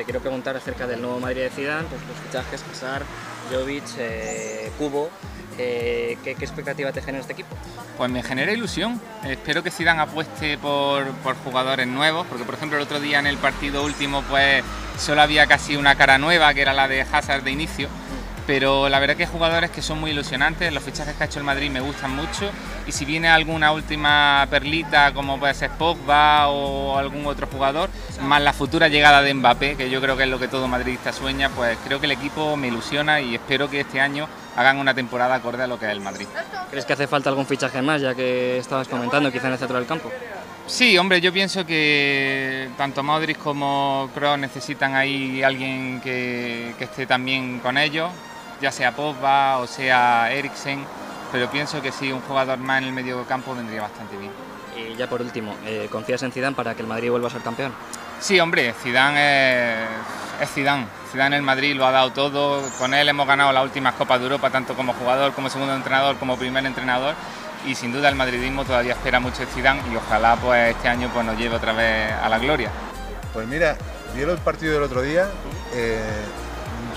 te quiero preguntar acerca del nuevo Madrid de Zidane, pues los fichajes, Hazard, Jovic, eh, Cubo. Eh, ¿qué, ¿qué, expectativa te genera este equipo? Pues me genera ilusión. Espero que Zidane apueste por, por, jugadores nuevos, porque por ejemplo el otro día en el partido último pues solo había casi una cara nueva, que era la de Hazard de inicio pero la verdad que hay jugadores que son muy ilusionantes, los fichajes que ha hecho el Madrid me gustan mucho y si viene alguna última perlita como puede ser Pogba o algún otro jugador, más la futura llegada de Mbappé, que yo creo que es lo que todo madridista sueña, pues creo que el equipo me ilusiona y espero que este año hagan una temporada acorde a lo que es el Madrid. ¿Crees que hace falta algún fichaje más, ya que estabas comentando, quizá en el centro del campo? Sí, hombre, yo pienso que tanto Modric como Kroos necesitan ahí alguien que, que esté también con ellos, ya sea Pogba o sea Eriksen, pero pienso que sí, un jugador más en el medio campo vendría bastante bien. Y ya por último, eh, ¿confías en Zidane para que el Madrid vuelva a ser campeón? Sí, hombre, Zidane es, es Zidane. Zidane en el Madrid lo ha dado todo. Con él hemos ganado las últimas Copas de Europa, tanto como jugador, como segundo entrenador, como primer entrenador. Y sin duda el madridismo todavía espera mucho de Zidane y ojalá pues este año pues, nos lleve otra vez a la gloria. Pues mira, vieron el partido del otro día. Eh,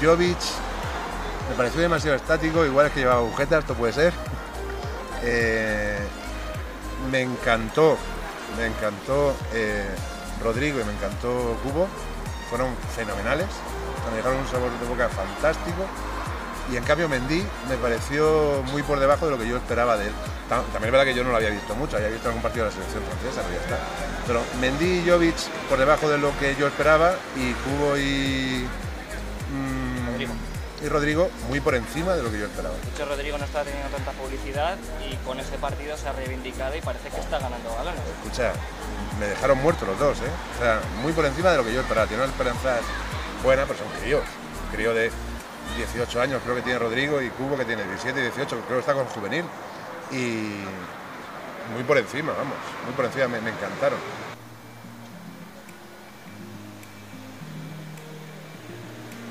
Jovic me pareció demasiado estático, igual es que llevaba agujetas, esto puede ser. Eh, me encantó, me encantó eh, Rodrigo y me encantó Cubo, fueron fenomenales, me dejaron un sabor de boca fantástico. Y en cambio Mendy me pareció muy por debajo de lo que yo esperaba de él. También es verdad que yo no lo había visto mucho, había visto algún partido de la selección francesa, pero ya está. Pero Mendy y Jovic por debajo de lo que yo esperaba y Cubo y y Rodrigo muy por encima de lo que yo esperaba. De hecho, Rodrigo no estaba teniendo tanta publicidad y con ese partido se ha reivindicado y parece que está ganando galones. Escucha, me dejaron muertos los dos, ¿eh? O sea, muy por encima de lo que yo esperaba. Tiene unas esperanzas buenas, pero son críos. Crío de 18 años creo que tiene Rodrigo y Cubo que tiene 17 y 18, creo que está con juvenil. Y muy por encima, vamos, muy por encima, me, me encantaron.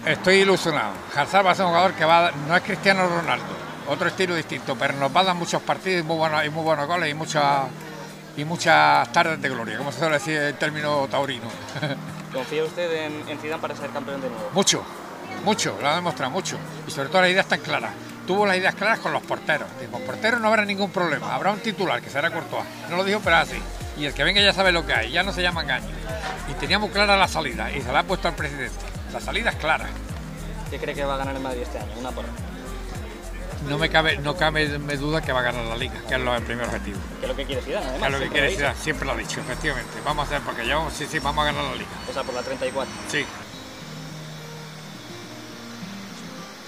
Estoy ilusionado. Hazard va a ser un jugador que va a, no es Cristiano Ronaldo, otro estilo distinto, pero nos va a dar muchos partidos y muy buenos, y muy buenos goles y muchas y muchas tardes de gloria, como se suele decir en términos taurino. ¿Confía usted en, en Zidane para ser campeón de nuevo? Mucho, mucho, lo ha demostrado mucho. Y sobre todo las ideas están claras. Tuvo las ideas claras con los porteros. Con porteros no habrá ningún problema. Habrá un titular que será Courtois. No lo dijo, pero así. Y el que venga ya sabe lo que hay. Ya no se llama engaño. Y teníamos clara la salida. Y se la ha puesto al presidente. La salida es clara. ¿Qué cree que va a ganar el Madrid este año? Una porra. No me cabe, no cabe me duda que va a ganar la liga, que es lo, el primer objetivo. Que es lo que quiere Zidane, además. Que es lo que quiere Zidane, siempre lo ha dicho, efectivamente. Vamos a hacer, porque yo, sí, sí, vamos a ganar la liga. O sea, por la 34. Sí.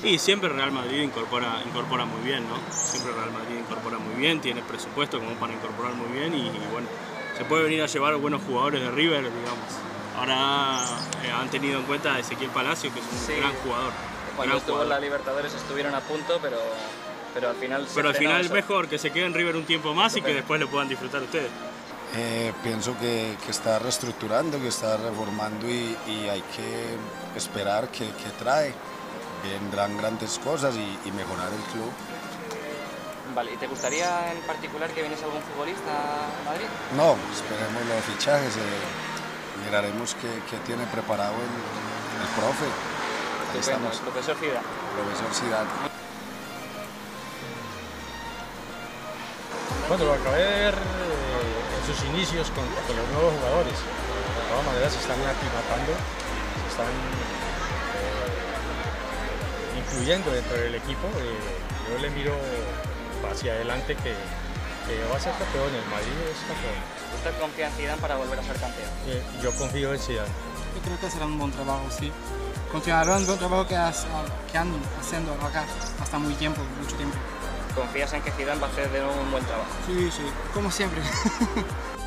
Y siempre Real Madrid incorpora, incorpora muy bien, ¿no? Siempre Real Madrid incorpora muy bien, tiene presupuesto como para incorporar muy bien y, y bueno, se puede venir a llevar buenos jugadores de River, digamos. Ahora eh, han tenido en cuenta a Ezequiel Palacio, que es un Sí. gran jugador. Cuando gran estuvo en jugador. la Libertadores estuvieron a punto, pero, pero al final... Pero al final es mejor que se quede en River un tiempo más y que después lo puedan disfrutar ustedes. Eh, pienso que, que está reestructurando, que está reformando y, y hay que esperar que, que trae. Vendrán grandes cosas y, y mejorar el club. Vale, ¿y te gustaría en particular que viniese algún futbolista a Madrid? No, esperemos los fichajes, eh, miraremos qué, qué tiene preparado el, el profe. Ahí Estupendo, estamos, profesor Zidane. profesor Zidane. Bueno, lo acabé de ver eh, en sus inicios con, con los nuevos jugadores. De todas maneras se están aclimatando, se están eh, incluyendo dentro del equipo. Eh, yo le miro hacia adelante que, que va a ser campeón, el Madrid es campeón. ¿Usted confía en Zidane para volver a ser campeón? Eh, yo confío en Zidane. Yo creo que será un buen trabajo, sí. Continuarán el buen trabajo que, has- que han haciendo acá hasta muy tiempo, mucho tiempo. ¿Confías en que Zidane va a hacer de nuevo un buen trabajo? Sí, sí, como siempre.